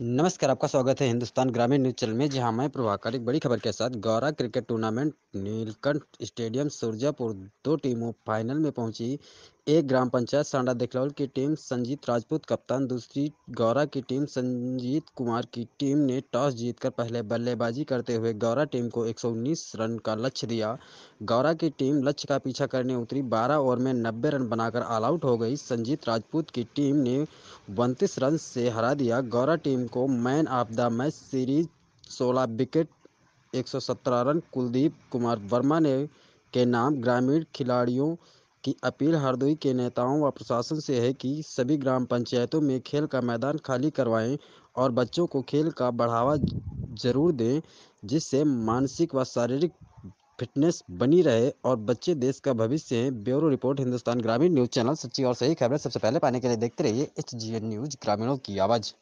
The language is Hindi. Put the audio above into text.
नमस्कार, आपका स्वागत है हिंदुस्तान ग्रामीण न्यूज़ चैनल में, जहाँ मैं प्रभाकर एक बड़ी खबर के साथ Gaura cricket tournament Neelkanth stadium Surajpur दो टीमों फाइनल में पहुँची एक ग्राम पंचायत सांडा देखलौल की टीम संजीत राजपूत, कप्तान दूसरी गौरा की टीम संजीत कुमार की टीम ने टॉस जीतकर पहले बल्लेबाजी करते हुए गौरा टीम को 119 रन का लक्ष्य दिया। गौरा की टीम लक्ष्य का पीछा करने उतरी। 12 ओवर में 90 रन बनाकर ऑल आउट हो गई। संजीत राजपूत की टीम ने उनतीस रन से हरा दिया। गौरा टीम को man of the match series 16 wicket 117 run Kuldeep Kumar Verma ने के नाम ग्रामीण खिलाड़ियों की अपील हरदोई के नेताओं व प्रशासन से है कि सभी ग्राम पंचायतों में खेल का मैदान खाली करवाएँ और बच्चों को खेल का बढ़ावा ज़रूर दें, जिससे मानसिक व शारीरिक फिटनेस बनी रहे और बच्चे देश का भविष्य हैं। ब्यूरो रिपोर्ट, हिंदुस्तान ग्रामीण न्यूज़ चैनल, सच्ची और सही खबरें सबसे पहले पाने के लिए देखते रहिए एचजीएन न्यूज़ ग्रामीणों की आवाज़।